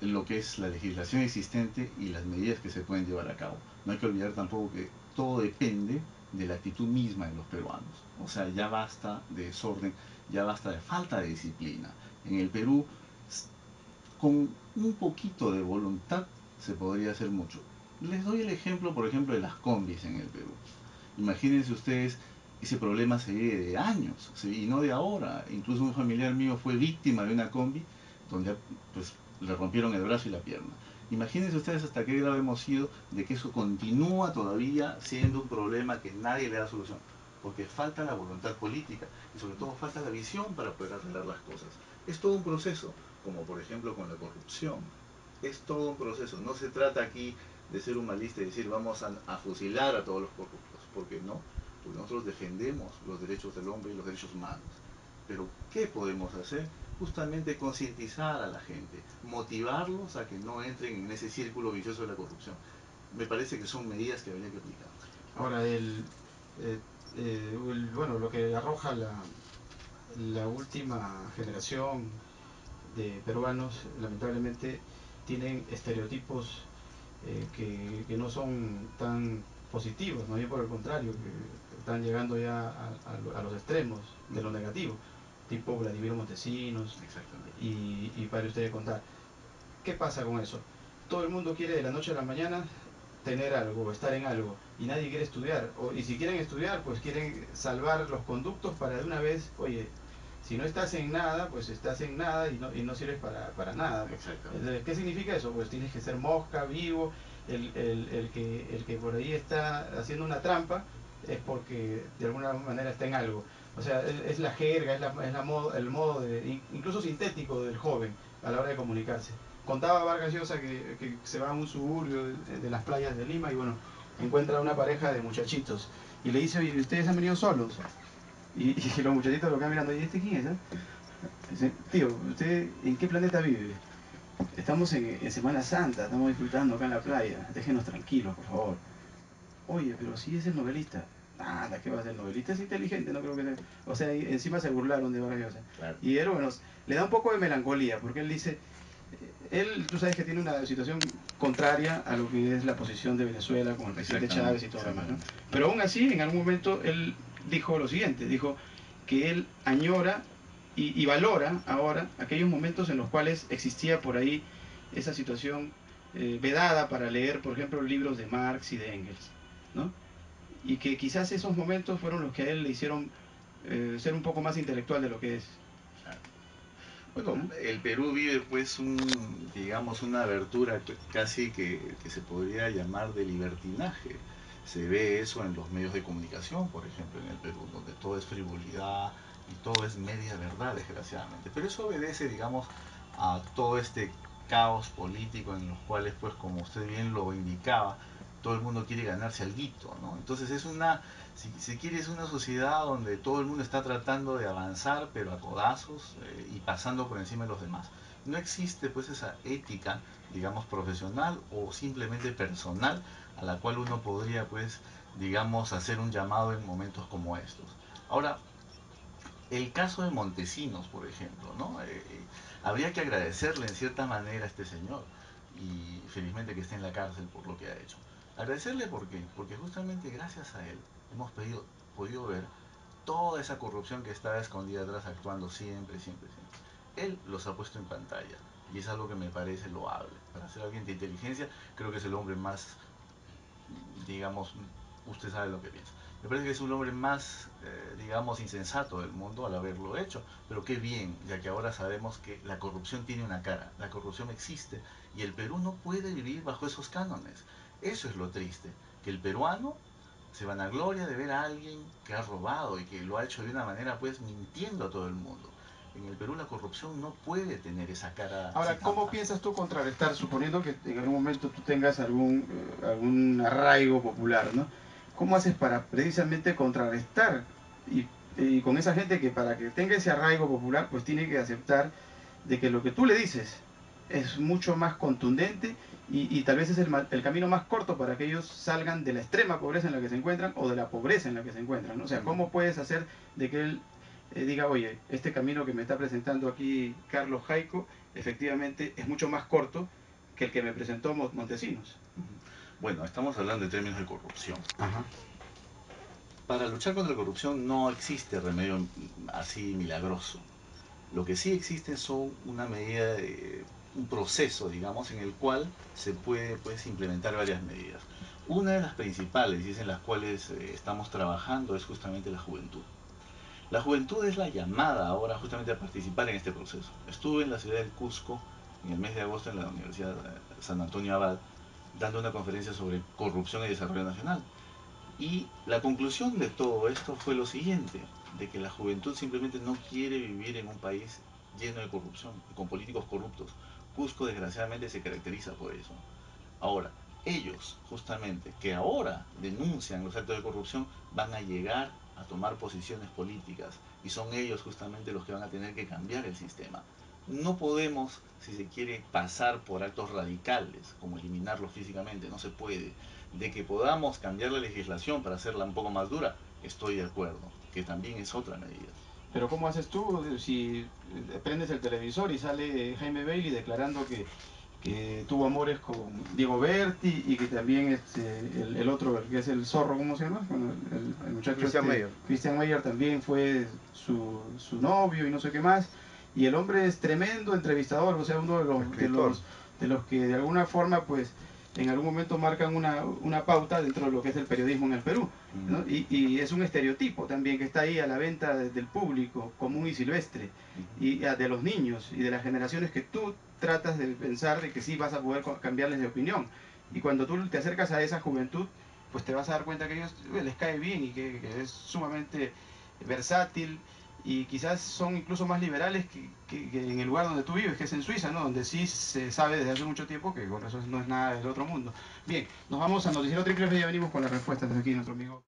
lo que es la legislación existente y las medidas que se pueden llevar a cabo. No hay que olvidar tampoco que todo depende de la actitud misma de los peruanos. O sea, ya basta de desorden, ya basta de falta de disciplina. En el Perú, con un poquito de voluntad se podría hacer mucho. Les doy el ejemplo, por ejemplo, de las combis en el Perú. Imagínense ustedes, ese problema se vive de años, y no de ahora. Incluso un familiar mío fue víctima de una combi donde pues, le rompieron el brazo y la pierna. Imagínense ustedes hasta qué grado hemos ido de que eso continúa todavía siendo un problema que nadie le da solución, porque falta la voluntad política y sobre todo falta la visión para poder arreglar las cosas. Es todo un proceso, como por ejemplo con la corrupción. Es todo un proceso. No se trata aquí de ser humanista y decir vamos a, a fusilar a todos los corruptos, porque no, porque nosotros defendemos los derechos del hombre y los derechos humanos. Pero ¿qué podemos hacer? justamente concientizar a la gente, motivarlos a que no entren en ese círculo vicioso de la corrupción. Me parece que son medidas que habría que aplicar. Ahora, el, eh, eh, bueno, lo que arroja la, la última generación de peruanos, lamentablemente, tienen estereotipos eh, que, que, no son tan positivos, más bien por el contrario, que están llegando ya a los extremos de lo negativo tipo Vladimir Montesinos y, y para ustedes contar. ¿Qué pasa con eso? Todo el mundo quiere de la noche a la mañana tener algo, estar en algo, y nadie quiere estudiar. O, y si quieren estudiar, pues quieren salvar los conductos para de una vez, oye, si no estás en nada, pues estás en nada y no, y no sirves para, para nada. ¿Qué significa eso? Pues tienes que ser mosca, vivo, el, el, el, que, el que por ahí está haciendo una trampa es porque de alguna manera está en algo. O sea, es, la jerga, es, la, es la modo, el modo de, incluso sintético del joven a la hora de comunicarse. Contaba Vargas Llosa que, que se va a un suburbio de, las playas de Lima y bueno, encuentra una pareja de muchachitos y le dice, oye, ¿ustedes han venido solos? Y, los muchachitos lo quedan mirando, ¿y este quién es? Eh? Tío, ¿usted en qué planeta vive? Estamos en, en, Semana Santa, estamos disfrutando acá en la playa, déjenos tranquilos, por favor. Oye, pero si es el novelista, nada, ¿qué va a ser novelista? Es inteligente, no creo que sea. O sea, encima se burlaron de Vargas Llosa. Y él, bueno, le da un poco de melancolía, porque él dice, él, tú sabes que tiene una situación contraria a lo que es la posición de Venezuela con el presidente Chávez y todo lo demás, ¿no? Pero aún así, en algún momento, él dijo lo siguiente, dijo que él añora y, valora ahora aquellos momentos en los cuales existía por ahí esa situación eh, vedada para leer, por ejemplo, libros de Marx y de Engels, ¿no? Y que quizás esos momentos fueron los que a él le hicieron eh, ser un poco más intelectual de lo que es. Bueno, el Perú vive pues un, digamos, una abertura casi que, que, se podría llamar de libertinaje. Se ve eso en los medios de comunicación, por ejemplo, en el Perú, donde todo es frivolidad y todo es media verdad, desgraciadamente. Pero eso obedece, digamos, a todo este caos político en los cuales, pues, como usted bien lo indicaba, todo el mundo quiere ganarse al guito, ¿no? Entonces es una, si se quiere, es una sociedad donde todo el mundo está tratando de avanzar, pero a codazos eh, y pasando por encima de los demás. No existe pues esa ética, digamos, profesional o simplemente personal a la cual uno podría pues, digamos, hacer un llamado en momentos como estos. Ahora, el caso de Montesinos, por ejemplo, ¿no? Eh, eh, habría que agradecerle en cierta manera a este señor y felizmente que esté en la cárcel por lo que ha hecho. Agradecerle por qué? Porque justamente gracias a él hemos podido, ver toda esa corrupción que estaba escondida atrás actuando siempre, siempre, siempre. Él los ha puesto en pantalla y es algo que me parece loable. Para ser alguien de inteligencia, creo que es el hombre más, digamos, usted sabe lo que piensa. Me parece que es un hombre más, eh, digamos, insensato del mundo al haberlo hecho, pero qué bien, ya que ahora sabemos que la corrupción tiene una cara, la corrupción existe y el Perú no puede vivir bajo esos cánones. Eso es lo triste, que el peruano se vanagloria de ver a alguien que ha robado y que lo ha hecho de una manera pues mintiendo a todo el mundo. En el Perú la corrupción no puede tener esa cara. Ahora, ¿cómo piensas tú contrarrestar, suponiendo que en algún momento tú tengas algún, eh, algún arraigo popular, ¿no? ¿Cómo haces para precisamente contrarrestar y, y con esa gente que para que tenga ese arraigo popular pues tiene que aceptar de que lo que tú le dices es mucho más contundente y, tal vez es el, el, camino más corto para que ellos salgan de la extrema pobreza en la que se encuentran o de la pobreza en la que se encuentran. O sea, ¿cómo puedes hacer de que él eh, diga, oye, este camino que me está presentando aquí Carlos Jaico, efectivamente es mucho más corto que el que me presentó Montesinos. Bueno, estamos hablando en términos de corrupción. Para luchar contra la corrupción no existe remedio así milagroso. Lo que sí existe son una medida, de, un proceso, digamos, en el cual se puede pues, implementar varias medidas. Una de las principales y es en las cuales eh, estamos trabajando es justamente la juventud. La juventud es la llamada ahora justamente a participar en este proceso. Estuve en la ciudad del Cusco en el mes de agosto en la Universidad San Antonio Abad dando una conferencia sobre corrupción y desarrollo nacional. Y la conclusión de todo esto fue lo siguiente, de que la juventud simplemente no quiere vivir en un país lleno de corrupción, con políticos corruptos. Cusco desgraciadamente se caracteriza por eso. Ahora, ellos justamente, que ahora denuncian los actos de corrupción, van a llegar a tomar posiciones políticas y son ellos justamente los que van a tener que cambiar el sistema. No podemos, si se quiere, pasar por actos radicales, como eliminarlo físicamente, no se puede. De que podamos cambiar la legislación para hacerla un poco más dura, estoy de acuerdo, que también es otra medida. Pero ¿cómo haces tú si prendes el televisor y sale Jaime Bailey declarando que, tuvo amores con Diego Berti y que también este, el, otro, que es el zorro, ¿cómo se llama? El, muchacho Christian este, Mayer. Christian Mayer también fue su, su novio y no sé qué más y el hombre es tremendo entrevistador, o sea, uno de los, de los, de los que de alguna forma pues en algún momento marcan una, una, pauta dentro de lo que es el periodismo en el Perú. ¿no? Y, y, es un estereotipo también que está ahí a la venta del público común y silvestre, y de los niños y de las generaciones que tú tratas de pensar de que sí vas a poder cambiarles de opinión. Y cuando tú te acercas a esa juventud, pues te vas a dar cuenta que a ellos les cae bien y que, que es sumamente versátil y quizás son incluso más liberales que, en el lugar donde tú vives, que es en Suiza, ¿no? donde sí se sabe desde hace mucho tiempo que con eso no es nada del otro mundo. Bien, nos vamos a Noticiero Triple y ya venimos con las respuestas de aquí nuestro amigo.